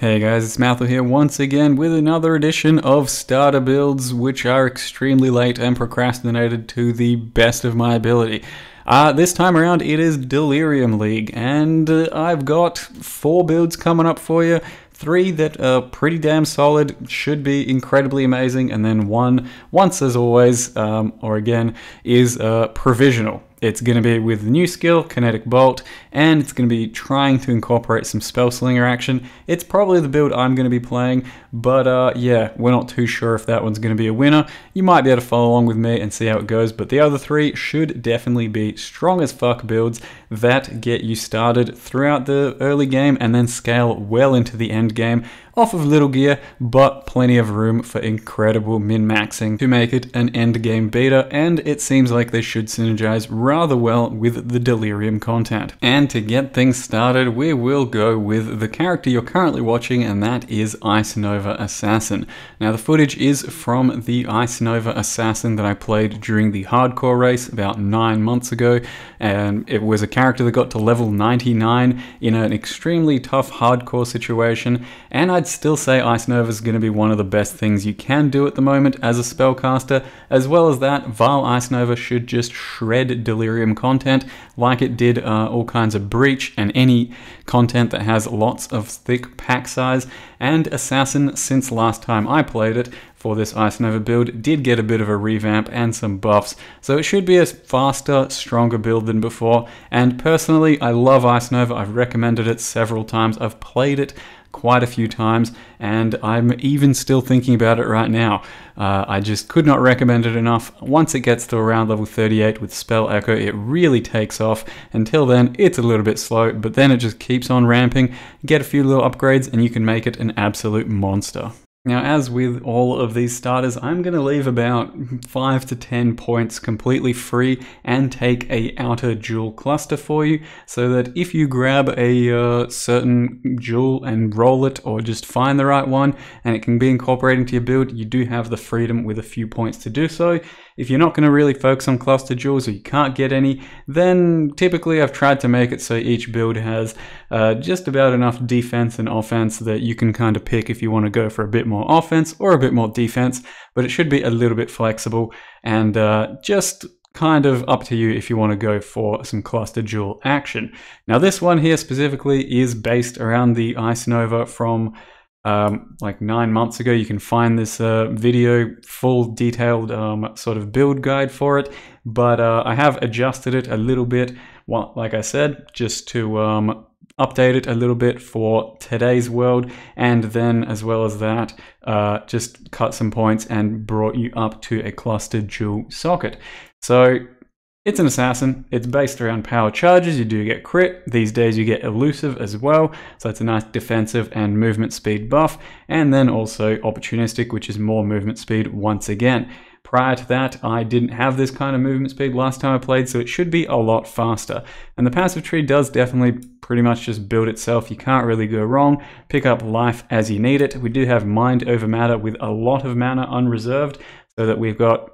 Hey guys, it's Mathil here once again with another edition of starter builds which are extremely late and procrastinated to the best of my ability. Uh, this time around it is Delirium League and uh, I've got four builds coming up for you. Three that are pretty damn solid, should be incredibly amazing, and then one, once as always, um, or again, is uh, provisional. It's going to be with the new skill, Kinetic Bolt, and it's going to be trying to incorporate some Spell Slinger action. It's probably the build I'm going to be playing, but uh, yeah, we're not too sure if that one's going to be a winner. You might be able to follow along with me and see how it goes, but the other three should definitely be strong as fuck builds that get you started throughout the early game and then scale well into the end game off of little gear, but plenty of room for incredible min-maxing to make it an end game beater, and it seems like they should synergize rather well with the Delirium content. And to get things started, we will go with the character you're currently watching, and that is Ice Nova Assassin. Now the footage is from the Ice Nova Assassin that I played during the hardcore race about nine months ago, and it was a character that got to level 99 in an extremely tough hardcore situation, and I'd still say Ice Nova is going to be one of the best things you can do at the moment as a spellcaster. As well as that, Vaal Ice Nova should just shred Delirium content like it did uh, all kinds of Breach and any content that has lots of thick pack size. And Assassin, since last time I played it, for this Ice Nova build did get a bit of a revamp and some buffs, so it should be a faster, stronger build than before. And personally, I love Ice Nova. I've recommended it several times. I've played it quite a few times, and I'm even still thinking about it right now. Uh, I just could not recommend it enough. Once it gets to around level 38 with Spell Echo, it really takes off. Until then, it's a little bit slow, but then it just keeps on ramping. Get a few little upgrades, and you can make it an absolute monster. Now, as with all of these starters, I'm going to leave about 5 to 10 points completely free and take a outer jewel cluster for you, so that if you grab a uh, certain jewel and roll it, or just find the right one, and it can be incorporated into your build, you do have the freedom with a few points to do so. If you're not going to really focus on cluster jewels or you can't get any, then typically I've tried to make it so each build has uh, just about enough defense and offense that you can kind of pick if you want to go for a bit more offense or a bit more defense, but it should be a little bit flexible and uh, just kind of up to you if you want to go for some cluster jewel action. Now this one here specifically is based around the Ice Nova from um, like nine months ago. You can find this uh, video, full detailed um, sort of build guide for it, but uh, I have adjusted it a little bit, well, like I said, just to um, update it a little bit for today's world, and then as well as that, uh, just cut some points and brought you up to a clustered jewel socket. So it's an assassin. It's based around power charges. You do get crit. These days you get elusive as well. So it's a nice defensive and movement speed buff. And then also opportunistic, which is more movement speed once again. Prior to that, I didn't have this kind of movement speed last time I played, so it should be a lot faster. And the passive tree does definitely pretty much just build itself. You can't really go wrong. Pick up life as you need it. We do have mind over matter with a lot of mana unreserved, so that we've got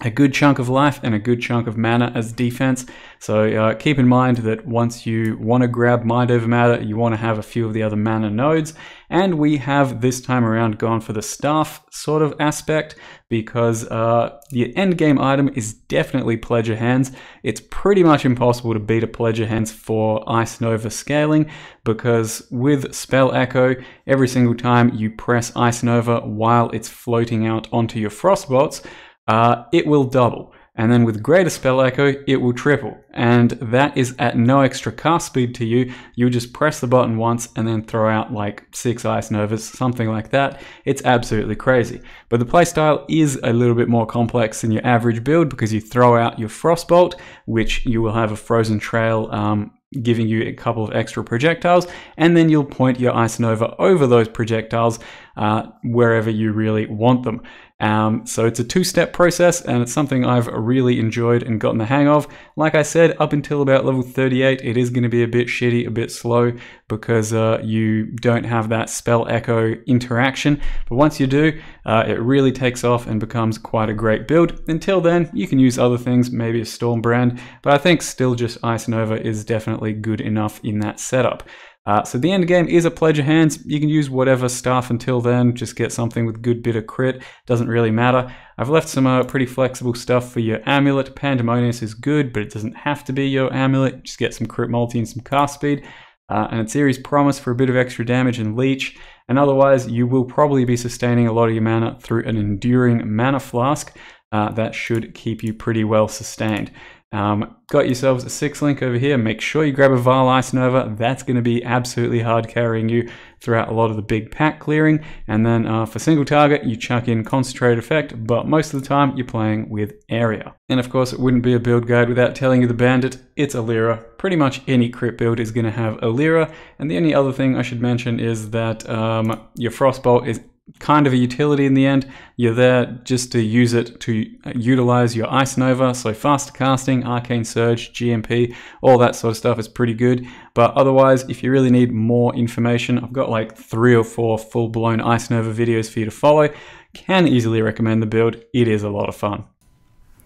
a good chunk of life and a good chunk of mana as defense. So uh, keep in mind that once you want to grab Mind Over Matter, you want to have a few of the other mana nodes. And we have this time around gone for the staff sort of aspect because uh, the end game item is definitely Pledge of Hands. It's pretty much impossible to beat a Pledge of Hands for Ice Nova scaling because with Spell Echo, every single time you press Ice Nova while it's floating out onto your Frostbolts, uh, it will double. And then with greater spell echo, it will triple. And that is at no extra cast speed to you. You just press the button once and then throw out like six Ice Novas, something like that. It's absolutely crazy. But the playstyle is a little bit more complex than your average build because you throw out your Frostbolt, which you will have a Frozen Trail um, giving you a couple of extra projectiles, and then you'll point your Ice Nova over those projectiles uh, wherever you really want them. Um, so it's a two-step process and it's something I've really enjoyed and gotten the hang of. Like I said, up until about level 38, it is going to be a bit shitty, a bit slow because uh, you don't have that spell echo interaction. But once you do, uh, it really takes off and becomes quite a great build. Until then, you can use other things, maybe a Storm Brand, but I think still just Ice Nova is definitely good enough in that setup. Uh, so the end game is a pledge of hands. You can use whatever stuff until then. Just get something with good bit of crit. Doesn't really matter. I've left some uh, pretty flexible stuff for your amulet. Pandemonius is good, but it doesn't have to be your amulet. Just get some crit multi and some cast speed. Uh, and it's Ares Promise for a bit of extra damage and leech. And otherwise, you will probably be sustaining a lot of your mana through an enduring mana flask. Uh, that should keep you pretty well sustained. Um, got yourselves a six link over here. Make sure you grab a Vaal Ice Nova. That's going to be absolutely hard carrying you throughout a lot of the big pack clearing. And then uh, for single target, you chuck in Concentrate Effect, but most of the time you're playing with Area. And of course, it wouldn't be a build guide without telling you the Bandit. It's Alira. Pretty much any crit build is going to have Alira. And the only other thing I should mention is that um, your Frostbolt is kind of a utility in the end. You're there just to use it to uh, utilize your Ice Nova, so faster casting, Arcane Surge, GMP, all that sort of stuff is pretty good. But otherwise, if you really need more information, I've got like three or four full-blown Ice Nova videos for you to follow. Can easily recommend the build. It is a lot of fun.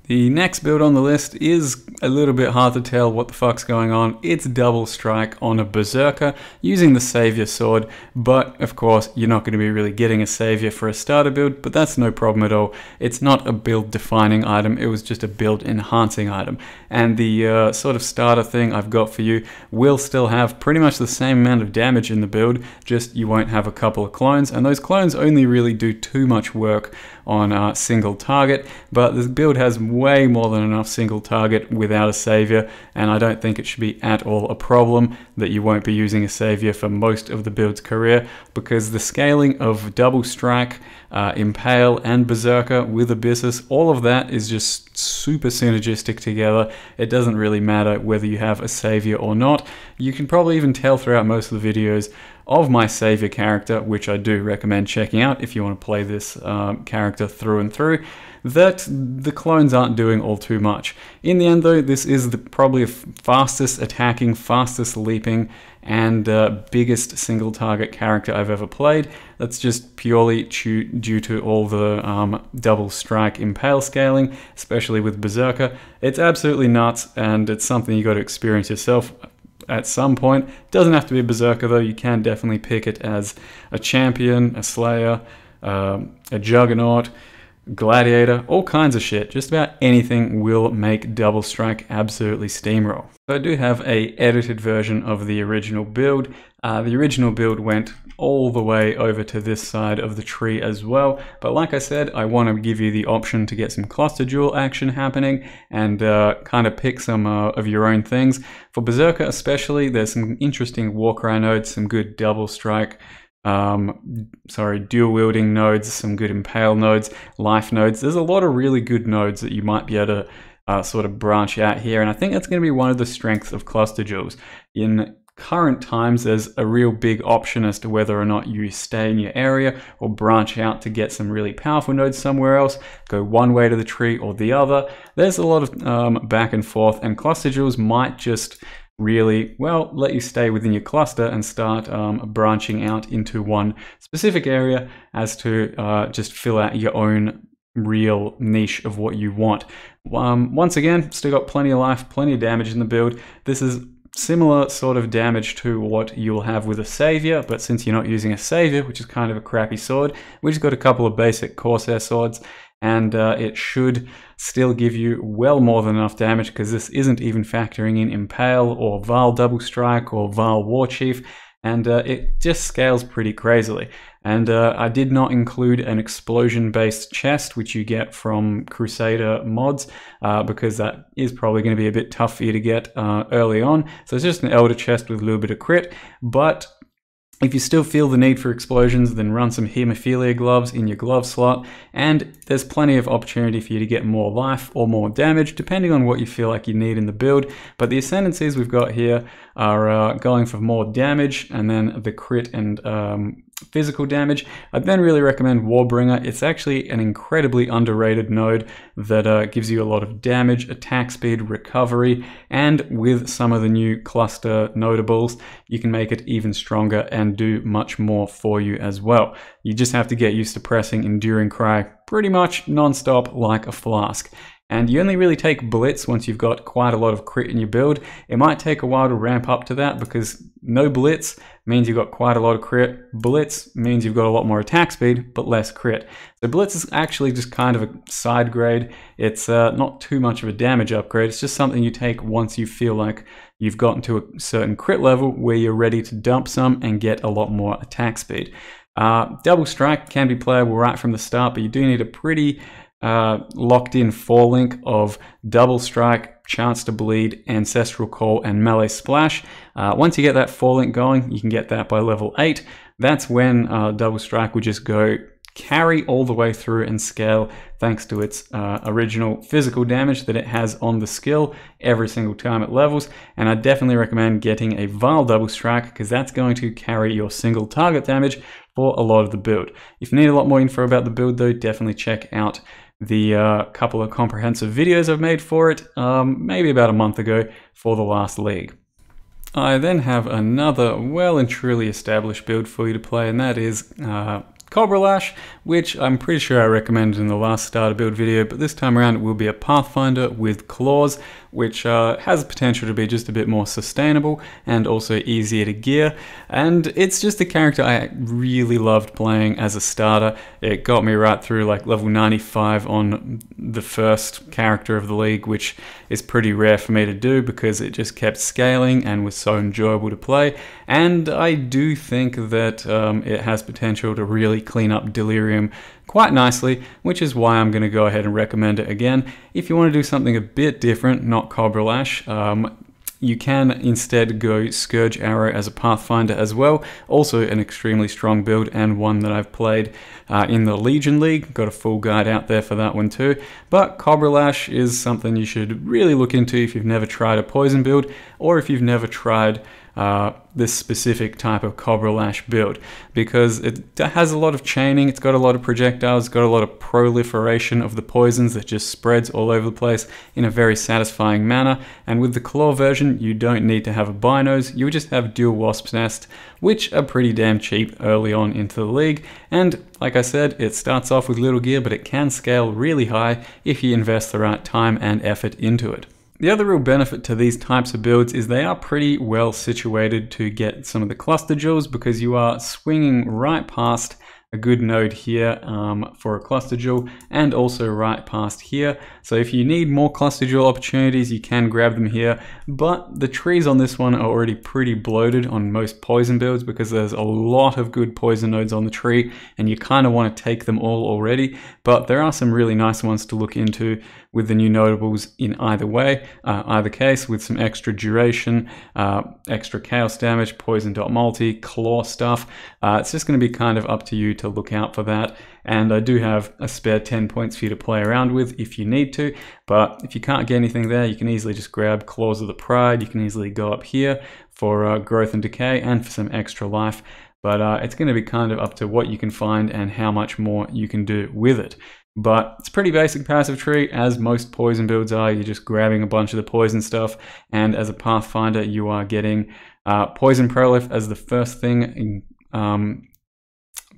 The next build on the list is a little bit hard to tell what the fuck's going on. It's double strike on a berserker using the savior sword, but of course you're not going to be really getting a savior for a starter build, but that's no problem at all. It's not a build defining item, it was just a build enhancing item. And the uh, sort of starter thing I've got for you will still have pretty much the same amount of damage in the build, just you won't have a couple of clones, and those clones only really do too much work on a single target, but this build has way more than enough single target without a savior, and I don't think it should be at all a problem that you won't be using a savior for most of the build's career, because the scaling of double strike, uh, impale, and berserker with abyssus, all of that is just super synergistic together. It doesn't really matter whether you have a savior or not. You can probably even tell throughout most of the videos of my savior character, which I do recommend checking out if you want to play this um, character through and through, that the clones aren't doing all too much. In the end though, this is the probably fastest attacking, fastest leaping, and uh, biggest single target character I've ever played. That's just purely due to all the um, double strike impale scaling, especially with Berserker. It's absolutely nuts, and it's something you got to experience yourself at some point. Doesn't have to be a Berserker though, you can definitely pick it as a champion, a slayer, um, a juggernaut, gladiator, all kinds of shit. Just about anything will make Double Strike absolutely steamroll. So I do have a edited version of the original build. Uh, the original build went all the way over to this side of the tree as well. But like I said, I want to give you the option to get some cluster jewel action happening and uh, kind of pick some uh, of your own things. For Berserker especially, there's some interesting Warcry nodes, some good double strike, um, sorry, dual wielding nodes, some good impale nodes, life nodes. There's a lot of really good nodes that you might be able to uh, sort of branch out here. And I think that's going to be one of the strengths of cluster jewels. In current times, there's a real big option as to whether or not you stay in your area or branch out to get some really powerful nodes somewhere else, go one way to the tree or the other. There's a lot of um, back and forth, and cluster jewels might just really, well, let you stay within your cluster and start um, branching out into one specific area as to uh, just fill out your own real niche of what you want. Um, once again, still got plenty of life, plenty of damage in the build. This is similar sort of damage to what you'll have with a Savior, but since you're not using a Savior, which is kind of a crappy sword, we just got a couple of basic Corsair swords, and uh, it should still give you well more than enough damage because this isn't even factoring in Impale or Vaal Double Strike or Vaal War Chief, and uh, it just scales pretty crazily. And uh, I did not include an explosion-based chest, which you get from Crusader mods, uh, because that is probably going to be a bit tough for you to get uh, early on. So it's just an Elder chest with a little bit of crit, but if you still feel the need for explosions, then run some hemophilia gloves in your glove slot, and there's plenty of opportunity for you to get more life or more damage, depending on what you feel like you need in the build. But the ascendancies we've got here are uh, going for more damage, and then the crit and um, physical damage. I then really recommend Warbringer. It's actually an incredibly underrated node that uh, gives you a lot of damage, attack speed, recovery, and with some of the new cluster notables, you can make it even stronger and do much more for you as well. You just have to get used to pressing Enduring Cry pretty much non-stop like a flask. And you only really take blitz once you've got quite a lot of crit in your build. It might take a while to ramp up to that because no blitz means you've got quite a lot of crit. Blitz means you've got a lot more attack speed, but less crit. So blitz is actually just kind of a side grade. It's uh, not too much of a damage upgrade. It's just something you take once you feel like you've gotten to a certain crit level where you're ready to dump some and get a lot more attack speed. Uh, double strike can be playable right from the start, but you do need a pretty uh, locked in four link of double strike, chance to bleed, ancestral call, and melee splash. Uh, once you get that four link going, you can get that by level 8. That's when uh, double strike will just go carry all the way through and scale thanks to its uh, original physical damage that it has on the skill every single time it levels. And I definitely recommend getting a Vaal Double Strike because that's going to carry your single target damage for a lot of the build. If you need a lot more info about the build though, definitely check out the uh, couple of comprehensive videos I've made for it, um, maybe about a month ago for the last league. I then have another well and truly established build for you to play, and that is uh, Cobra Lash, which I'm pretty sure I recommended in the last starter build video, but this time around it will be a Pathfinder with claws, which uh, has the potential to be just a bit more sustainable and also easier to gear. And it's just a character I really loved playing as a starter. It got me right through like level 95 on the first character of the league, which is pretty rare for me to do because it just kept scaling and was so enjoyable to play. And I do think that um, it has potential to really clean up Delirium quite nicely, which is why I'm going to go ahead and recommend it again. If you want to do something a bit different, not Cobra Lash, um, you can instead go Scourge Arrow as a Pathfinder as well. Also an extremely strong build and one that I've played uh, in the Legion League. Got a full guide out there for that one too. But Cobra Lash is something you should really look into if you've never tried a poison build or if you've never tried uh, this specific type of Cobra Lash build because it has a lot of chaining, it's got a lot of projectiles, it's got a lot of proliferation of the poisons that just spreads all over the place in a very satisfying manner. And with the Claw version, you don't need to have a Binos, you just have dual Wasp's Nest, which are pretty damn cheap early on into the league. And like I said, it starts off with little gear, but it can scale really high if you invest the right time and effort into it. The other real benefit to these types of builds is they are pretty well situated to get some of the cluster jewels because you are swinging right past a good node here um, for a cluster jewel and also right past here. So if you need more cluster jewel opportunities, you can grab them here. But the trees on this one are already pretty bloated on most poison builds because there's a lot of good poison nodes on the tree and you kind of want to take them all already. But there are some really nice ones to look into with the new notables in either way, uh, either case with some extra duration, uh, extra chaos damage, poison dot multi, claw stuff. Uh, it's just going to be kind of up to you to look out for that. And I do have a spare 10 points for you to play around with if you need to. But if you can't get anything there, you can easily just grab Claws of the Pride. You can easily go up here for uh, growth and decay and for some extra life. But uh, it's going to be kind of up to what you can find and how much more you can do with it. But it's pretty basic passive tree, as most poison builds are. You're just grabbing a bunch of the poison stuff, and as a Pathfinder, you are getting uh, Poison Prolif as the first thing um,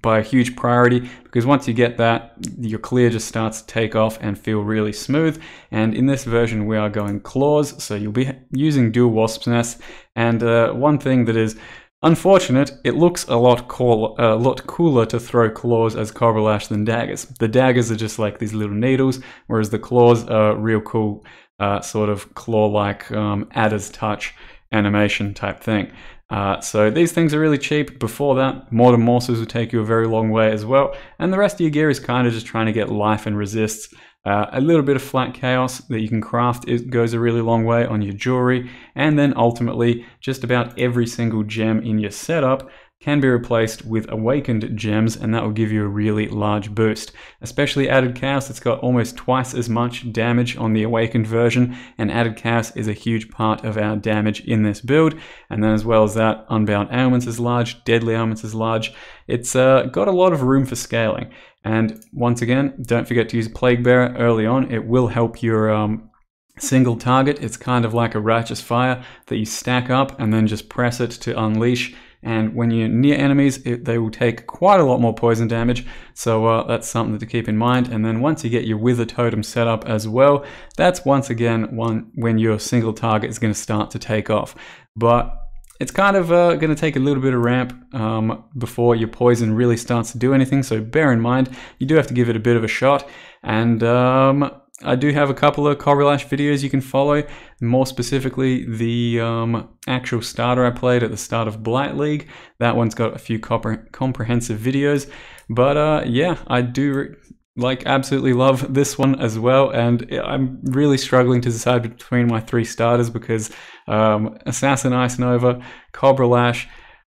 by a huge priority because once you get that, your clear just starts to take off and feel really smooth. And in this version, we are going claws, so you'll be using dual wasp's nest. And uh, one thing that is unfortunate, it looks a lot, cool, a lot cooler to throw claws as Cobralash than daggers. The daggers are just like these little needles, whereas the claws are real cool, uh, sort of claw-like um, adder's touch animation type thing. Uh, so these things are really cheap. Before that, Mortem Morsels will take you a very long way as well. And the rest of your gear is kind of just trying to get life and resists. Uh, a little bit of flat chaos that you can craft it goes a really long way on your jewelry. And then ultimately, just about every single gem in your setup can be replaced with awakened gems and that will give you a really large boost. Especially added chaos, it's got almost twice as much damage on the awakened version and added chaos is a huge part of our damage in this build. And then as well as that, unbound ailments is large, deadly ailments is large. It's uh, got a lot of room for scaling. And once again, don't forget to use Plague Bearer early on. It will help your um, single target. It's kind of like a righteous fire that you stack up and then just press it to unleash and when you're near enemies, it, they will take quite a lot more poison damage, so uh, that's something to keep in mind. And then once you get your Wither Totem set up as well, that's once again one when your single target is going to start to take off. But it's kind of uh, going to take a little bit of ramp um, before your poison really starts to do anything, so bear in mind, you do have to give it a bit of a shot. And um, I do have a couple of Cobra Lash videos you can follow, more specifically the um, actual starter I played at the start of Blight League. That one's got a few comprehensive videos, but uh, yeah, I do like absolutely love this one as well, and I'm really struggling to decide between my three starters because um, Assassin Ice Nova, Cobra Lash,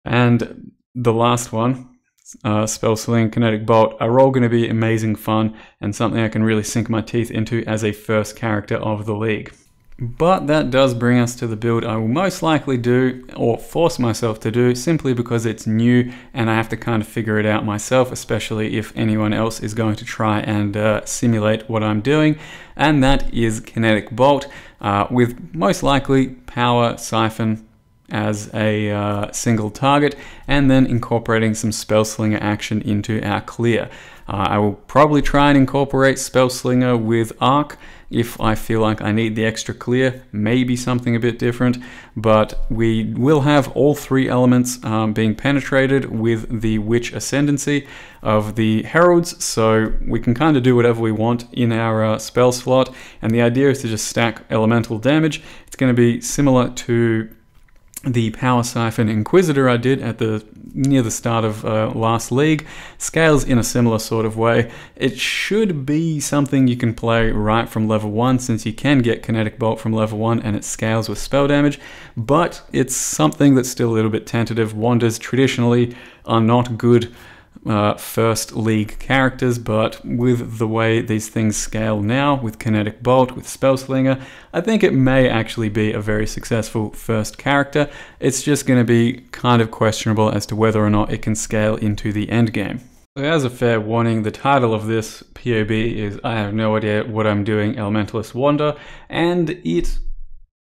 and the last one, uh, Spell Sling, Kinetic Bolt are all going to be amazing fun and something I can really sink my teeth into as a first character of the league. But that does bring us to the build I will most likely do, or force myself to do, simply because it's new and I have to kind of figure it out myself, especially if anyone else is going to try and uh, simulate what I'm doing, and that is Kinetic Bolt, uh, with most likely Power Siphon as a uh, single target, and then incorporating some Spell Slinger action into our clear. Uh, I will probably try and incorporate Spell Slinger with Arc if I feel like I need the extra clear, maybe something a bit different, but we will have all three elements um, being penetrated with the Witch Ascendancy of the Heralds, so we can kind of do whatever we want in our uh, spell slot, and the idea is to just stack elemental damage. It's going to be similar to the Power Siphon Inquisitor I did at the near the start of uh, last league scales in a similar sort of way. It should be something you can play right from level 1 since you can get Kinetic Bolt from level 1 and it scales with spell damage, but it's something that's still a little bit tentative. Wanders traditionally are not good uh, first league characters, but with the way these things scale now, with Kinetic Bolt, with Spellslinger, I think it may actually be a very successful first character. It's just going to be kind of questionable as to whether or not it can scale into the end game. As a fair warning, the title of this POB is I have no idea what I'm doing Elementalist Wander, and it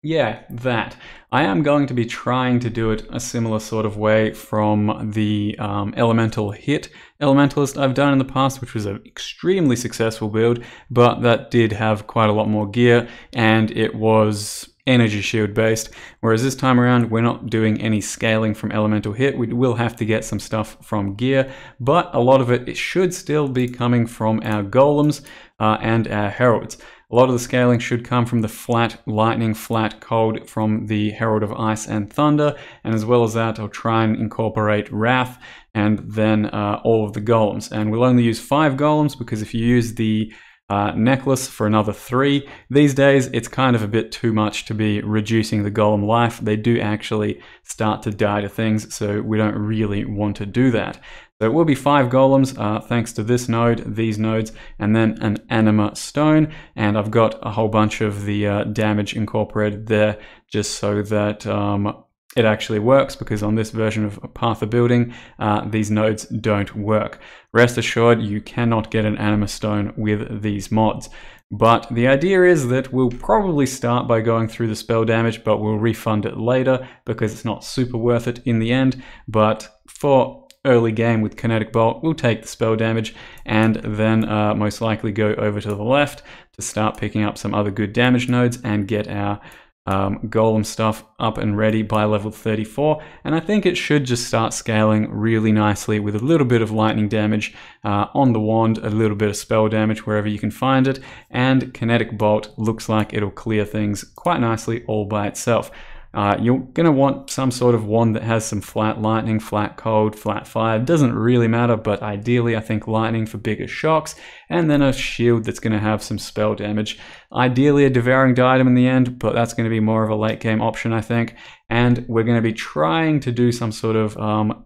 yeah, that. I am going to be trying to do it a similar sort of way from the um, Elemental Hit Elementalist I've done in the past, which was an extremely successful build, but that did have quite a lot more gear, and it was energy shield based, whereas this time around we're not doing any scaling from elemental hit, we will have to get some stuff from gear, but a lot of it, it should still be coming from our golems uh, and our heralds. A lot of the scaling should come from the flat lightning, flat cold from the Herald of Ice and Thunder, and as well as that, I'll try and incorporate Wrath and then uh, all of the golems. And we'll only use five golems because if you use the uh, necklace for another three. These days, it's kind of a bit too much to be reducing the golem life. They do actually start to die to things, so we don't really want to do that. So it will be five golems uh, thanks to this node, these nodes, and then an anima stone. And I've got a whole bunch of the uh, damage incorporated there just so that um, it actually works because on this version of Path of Building, uh, these nodes don't work. Rest assured, you cannot get an anima stone with these mods. But the idea is that we'll probably start by going through the spell damage, but we'll refund it later because it's not super worth it in the end. But for early game with Kinetic Bolt, we'll take the spell damage and then uh, most likely go over to the left to start picking up some other good damage nodes and get our um, golem stuff up and ready by level 34 and I think it should just start scaling really nicely with a little bit of lightning damage uh, on the wand, a little bit of spell damage wherever you can find it and Kinetic Bolt looks like it'll clear things quite nicely all by itself. Uh, you're going to want some sort of wand that has some flat lightning, flat cold, flat fire. Doesn't really matter, but ideally I think lightning for bigger shocks, and then a shield that's going to have some spell damage. Ideally a devouring diadem in the end, but that's going to be more of a late game option I think. And we're going to be trying to do some sort of um,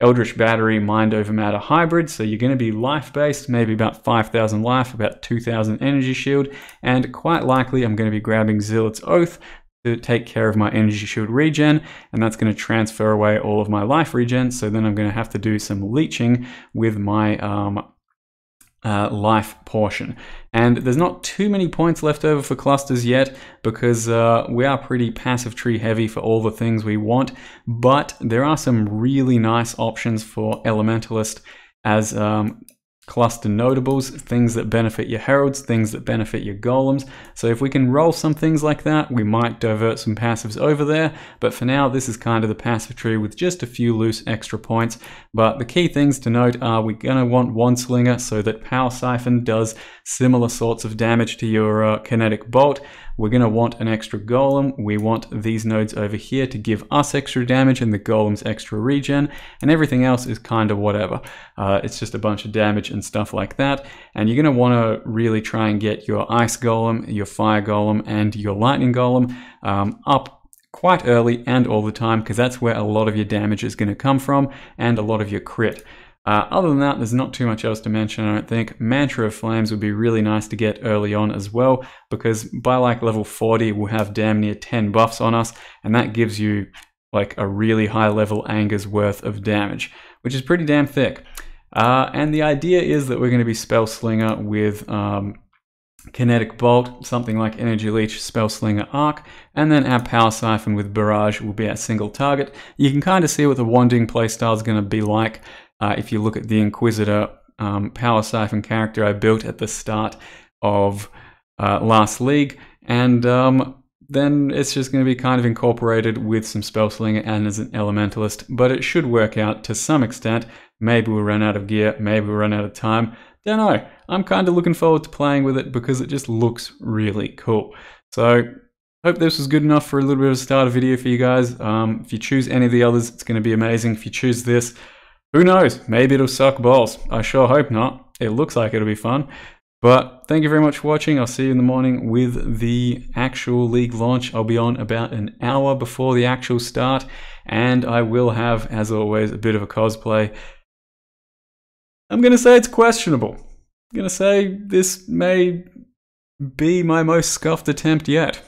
Eldritch Battery Mind Over Matter hybrid. So you're going to be life based, maybe about 5,000 life, about 2,000 energy shield, and quite likely I'm going to be grabbing Zealot's Oath to take care of my energy shield regen, and that's going to transfer away all of my life regen. So then I'm going to have to do some leeching with my um, uh, life portion. And there's not too many points left over for clusters yet because uh, we are pretty passive tree heavy for all the things we want, but there are some really nice options for Elementalist as um, cluster notables, things that benefit your heralds, things that benefit your golems. So if we can roll some things like that, we might divert some passives over there. But for now, this is kind of the passive tree with just a few loose extra points. But the key things to note are we're going to want Wandslinger so that Power Siphon does similar sorts of damage to your uh, kinetic bolt. We're going to want an extra golem. We want these nodes over here to give us extra damage and the golem's extra regen. And everything else is kind of whatever. Uh, it's just a bunch of damage and stuff like that. And you're going to want to really try and get your ice golem, your fire golem, and your lightning golem um, up quite early and all the time because that's where a lot of your damage is going to come from and a lot of your crit. Uh, other than that, there's not too much else to mention, I don't think. Mantra of Flames would be really nice to get early on as well, because by like level 40, we'll have damn near 10 buffs on us, and that gives you like a really high level anger's worth of damage, which is pretty damn thick. Uh, and the idea is that we're going to be Spell Slinger with um, Kinetic Bolt, something like Energy Leech, Spell Slinger Arc, and then our Power Siphon with Barrage will be our single target. You can kind of see what the Wanding playstyle is going to be like uh, if you look at the Inquisitor um, Power Siphon character I built at the start of uh, last league, and um, then it's just going to be kind of incorporated with some Spellslinger and as an Elementalist, but it should work out to some extent. Maybe we'll run out of gear, maybe we'll run out of time. Don't know. I'm kind of looking forward to playing with it because it just looks really cool. So Hope this was good enough for a little bit of a starter video for you guys. Um, if you choose any of the others, it's going to be amazing. If you choose this, who knows? Maybe it'll suck balls. I sure hope not. It looks like it'll be fun. But thank you very much for watching. I'll see you in the morning with the actual league launch. I'll be on about an hour before the actual start, and I will have, as always, a bit of a cosplay. I'm going to say it's questionable. I'm going to say this may be my most scuffed attempt yet.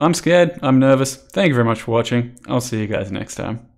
I'm scared. I'm nervous. Thank you very much for watching. I'll see you guys next time.